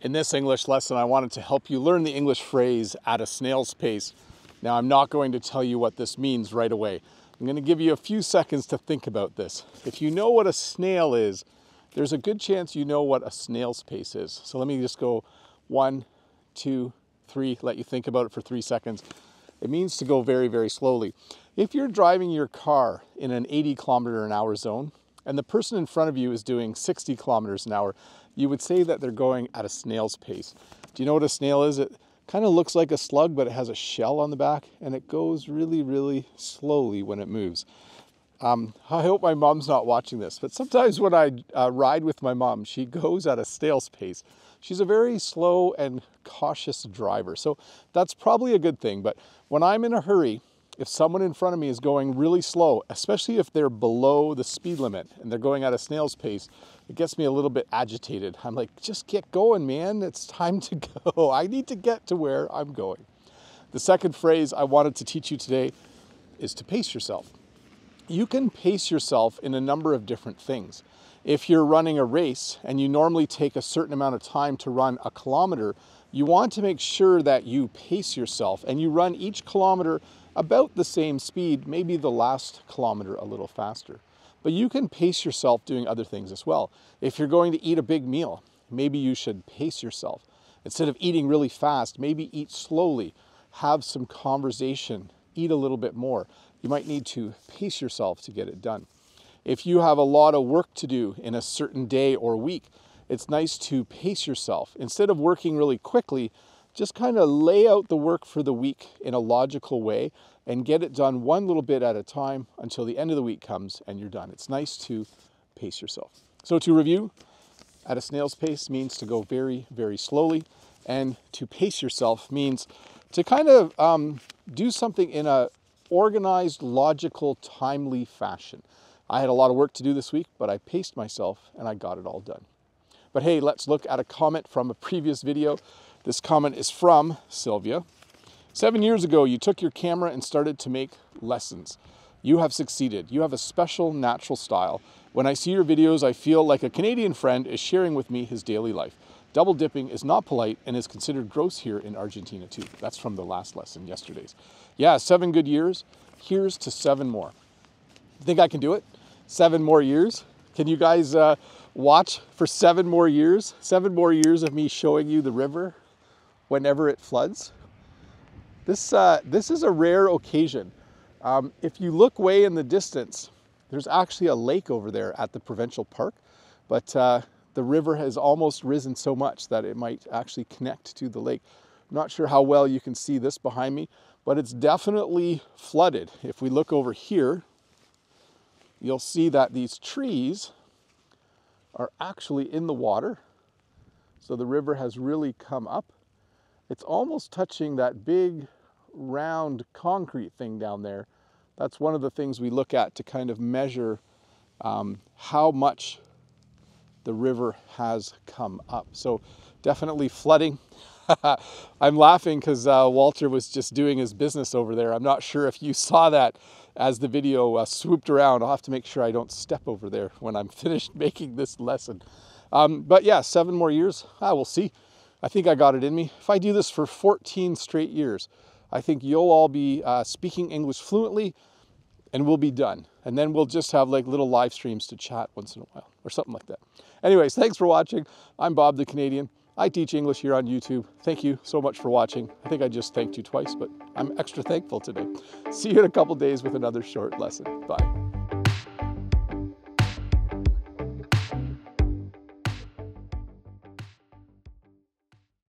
In this English lesson, I wanted to help you learn the English phrase at a snail's pace. Now, I'm not going to tell you what this means right away. I'm going to give you a few seconds to think about this. If you know what a snail is, there's a good chance you know what a snail's pace is. So let me just go one, two, three, let you think about it for three seconds. It means to go very, very slowly. If you're driving your car in an 80 kilometer an hour zone, and the person in front of you is doing 60 kilometers an hour, you would say that they're going at a snail's pace. Do you know what a snail is? It kind of looks like a slug, but it has a shell on the back and it goes really, really slowly when it moves. Um, I hope my mom's not watching this, but sometimes when I uh, ride with my mom, she goes at a snail's pace. She's a very slow and cautious driver, so that's probably a good thing. But when I'm in a hurry, if someone in front of me is going really slow, especially if they're below the speed limit and they're going at a snail's pace, it gets me a little bit agitated. I'm like, just get going, man. It's time to go. I need to get to where I'm going. The second phrase I wanted to teach you today is to pace yourself. You can pace yourself in a number of different things. If you're running a race and you normally take a certain amount of time to run a kilometer, you want to make sure that you pace yourself and you run each kilometer about the same speed, maybe the last kilometer a little faster. But you can pace yourself doing other things as well. If you're going to eat a big meal, maybe you should pace yourself. Instead of eating really fast, maybe eat slowly, have some conversation, eat a little bit more. You might need to pace yourself to get it done. If you have a lot of work to do in a certain day or week, it's nice to pace yourself. Instead of working really quickly, just kind of lay out the work for the week in a logical way and get it done one little bit at a time until the end of the week comes and you're done. It's nice to pace yourself. So to review, at a snail's pace means to go very, very slowly, and to pace yourself means to kind of um, do something in a organized, logical, timely fashion. I had a lot of work to do this week, but I paced myself and I got it all done. But hey, let's look at a comment from a previous video. This comment is from Sylvia. Seven years ago, you took your camera and started to make lessons. You have succeeded. You have a special natural style. When I see your videos, I feel like a Canadian friend is sharing with me his daily life. Double dipping is not polite and is considered gross here in Argentina too. That's from the last lesson, yesterday's. Yeah, seven good years. Here's to seven more. Think I can do it? Seven more years? Can you guys uh, watch for seven more years? Seven more years of me showing you the river whenever it floods. This, uh, this is a rare occasion. Um, if you look way in the distance, there's actually a lake over there at the provincial park, but uh, the river has almost risen so much that it might actually connect to the lake. I'm not sure how well you can see this behind me, but it's definitely flooded. If we look over here, you'll see that these trees are actually in the water. So the river has really come up it's almost touching that big round concrete thing down there. That's one of the things we look at to kind of measure um, how much the river has come up. So definitely flooding. I'm laughing because uh, Walter was just doing his business over there. I'm not sure if you saw that as the video uh, swooped around. I'll have to make sure I don't step over there when I'm finished making this lesson. Um, but yeah, seven more years. Ah, we'll see. I think I got it in me. If I do this for 14 straight years, I think you'll all be uh, speaking English fluently and we'll be done. And then we'll just have like little live streams to chat once in a while or something like that. Anyways, thanks for watching. I'm Bob the Canadian. I teach English here on YouTube. Thank you so much for watching. I think I just thanked you twice, but I'm extra thankful today. See you in a couple days with another short lesson. Bye.